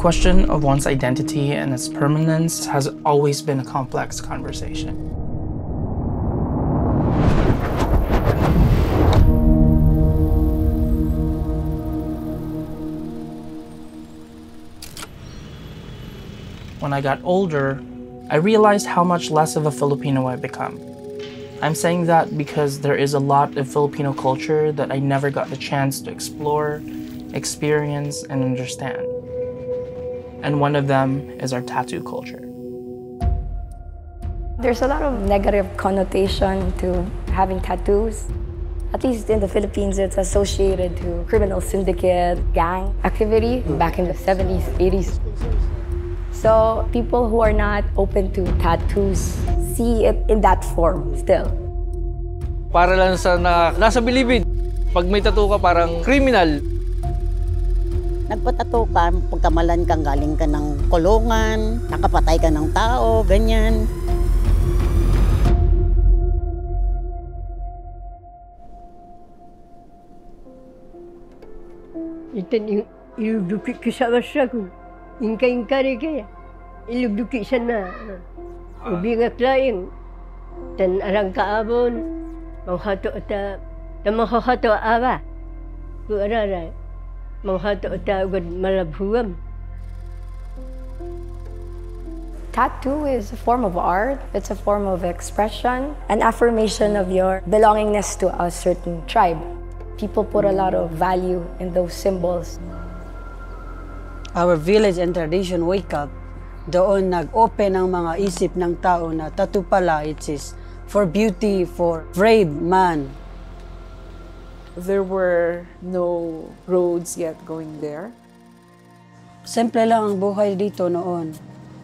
question of one's identity and its permanence has always been a complex conversation. When I got older, I realized how much less of a Filipino I've become. I'm saying that because there is a lot of Filipino culture that I never got the chance to explore, experience, and understand. And one of them is our tattoo culture. There's a lot of negative connotation to having tattoos. At least in the Philippines, it's associated to criminal syndicate, gang activity back in the 70s, 80s. So people who are not open to tattoos see it in that form still. Para lang sa na, nasa bilibid. Pag may tattoo ka, parang criminal. Nagpatato ka, pagkamalan kang galing ka ng kulungan, nakapatay ka ng tao, ganyan. Itan ilugdukit ko sa basa ko. Ingka-ingka rin kaya. Ilugdukit siya na. Ubi nga klaing. Tan arang kaabon. Manghato ata. Tan manghato awa. Ku ata ugad malabhuam. Tattoo is a form of art, it's a form of expression, an affirmation of your belongingness to a certain tribe. People put a lot of value in those symbols. Our village and tradition wake up, doon nag-open ang mga isip ng tao na tattoo pala, it is for beauty, for brave man. There were no roads yet going there. Simple lang ang buhay dito noon.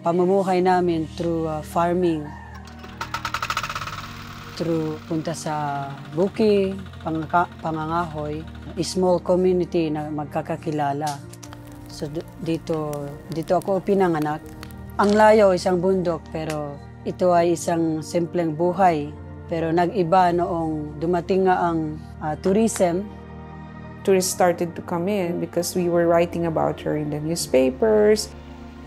Pamumuhay namin through uh, farming, through punta sa buki, pangaka, pangangahoy, small community na magkakakilala. So dito, dito ako pinanganak. Ang layo isang bundok pero ito ay isang simpleng buhay. Pero nag-iba noong dumating nga ang uh, tourism. Tourists started to come in because we were writing about her in the newspapers.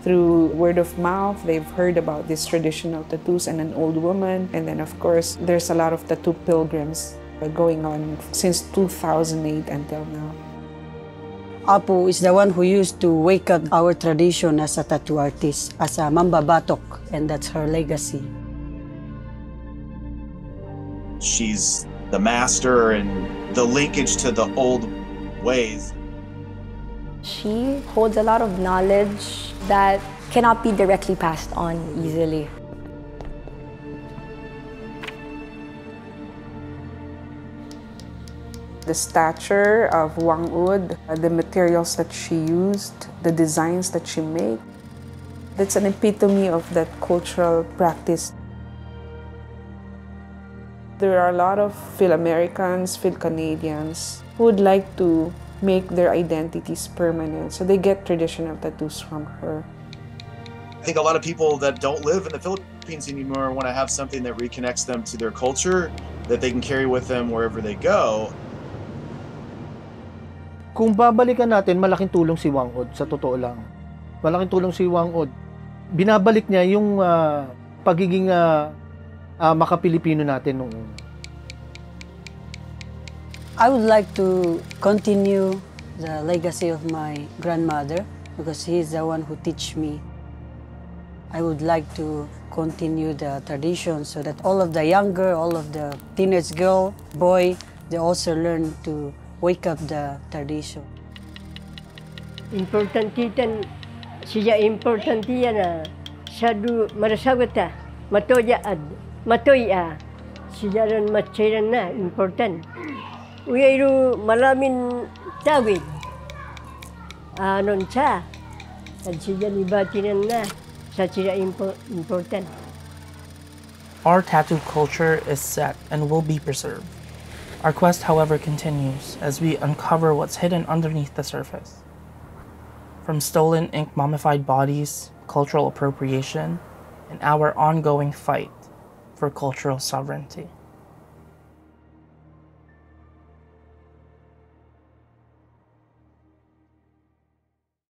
Through word of mouth, they've heard about these traditional tattoos and an old woman. And then, of course, there's a lot of tattoo pilgrims going on since 2008 until now. Apu is the one who used to wake up our tradition as a tattoo artist, as a mambabatok, and that's her legacy. She's the master and the linkage to the old ways. She holds a lot of knowledge that cannot be directly passed on easily. The stature of Wang Ud, the materials that she used, the designs that she made, that's an epitome of that cultural practice. There are a lot of Phil-Americans, Phil-Canadians who would like to make their identities permanent. So they get traditional tattoos from her. I think a lot of people that don't live in the Philippines anymore want to have something that reconnects them to their culture that they can carry with them wherever they go. Kung babalikan natin, malaking tulong si Wang Od, sa totoo lang. Malaking tulong si Wang Od. Binabalik niya yung uh, pagiging uh, uh, makapilipino natin noong una. I would like to continue the legacy of my grandmother because he is the one who teach me. I would like to continue the tradition so that all of the younger, all of the teenage girl, boy, they also learn to wake up the tradition. Importantitan siya importantiya na sadu marasagata matoya ad Ah, machiran na important. Malamin. Anon nibatinan na sa important. Our tattoo culture is set and will be preserved. Our quest, however, continues as we uncover what's hidden underneath the surface. From stolen ink mummified bodies, cultural appropriation, and our ongoing fight for cultural sovereignty.